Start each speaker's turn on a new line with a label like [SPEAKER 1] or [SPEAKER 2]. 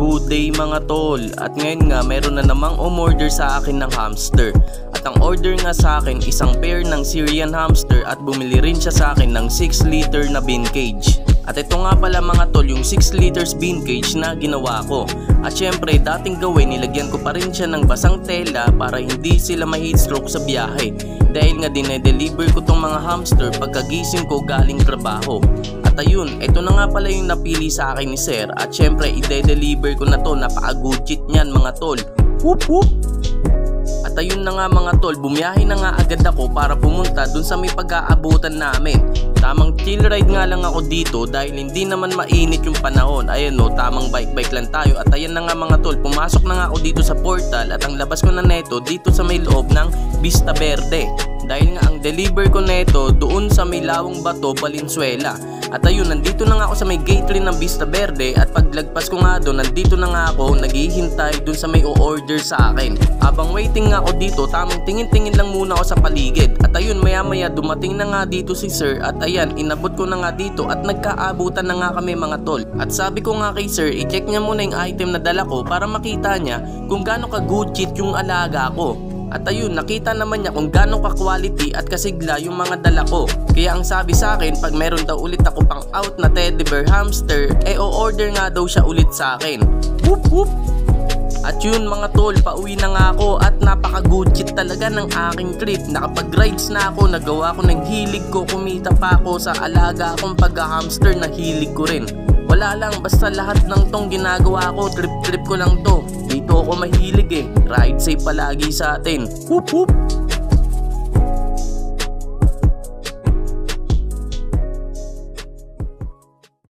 [SPEAKER 1] Good day mga tol at ngayon nga meron na namang umorder sa akin ng hamster at ang order nga sa akin isang pair ng Syrian hamster at bumili rin siya sa akin ng 6 liter na bin cage at ito nga pala mga tol yung 6 liters bean cage na ginawa ko. At syempre dating gawin nilagyan ko pa rin siya ng basang tela para hindi sila ma-heat stroke sa biyahe. Dahil nga dinedeliver ko tong mga hamster pagkagising ko galing trabaho. At ayun, ito na nga pala yung napili sa akin ni sir at syempre ide-deliver ko na to napaka-good cheat niyan mga tol. Whoop whoop! At ayun na nga mga tol, bumiyahe na nga agad ako para pumunta dun sa may pag-aabutan namin. Tamang chill ride nga lang ako dito dahil hindi naman mainit yung panahon. Ayan no, tamang bike-bike lang tayo. At ayan na nga mga tol, pumasok na nga ako dito sa portal at ang labas ko na neto dito sa may loob ng Vista Verde. Dahil nga ang deliver ko neto doon sa may lawang bato, Valenzuela. At ayun, nandito na nga ako sa may gate rin ng Vista Verde at paglagpas ko nga doon, nandito na nga ako naghihintay doon sa may o-order sa akin. Habang waiting nga ako dito, tamang tingin-tingin lang muna ako sa paligid. At ayun, maya maya dumating na nga dito si sir at ayan, inabot ko na nga dito at nagkaabutan na nga kami mga tol. At sabi ko nga kay sir, i-check niya muna yung item na dala ko para makita niya kung gaano ka good cheat yung alaga ko. At ayun, nakita naman niya kung gaano ka-quality at kasigla yung mga dala ko. Kaya ang sabi sa akin, pag meron daw ulit ako pang out na teddy bear hamster, eh o-order nga daw siya ulit sa akin. Whoop whoop! At yun mga tol, pauwi na nga ako at napaka-good talaga ng aking trip. Nakapag-rides na ako, nagawa ko ng hilig ko, kumita pa ako sa alaga akong pag-hamster na hilig ko rin. Wala lang, basta lahat ng tong ginagawa ko, trip-trip ko lang to. Ako mahilig eh. Ride safe palagi sa atin. Whoop whoop!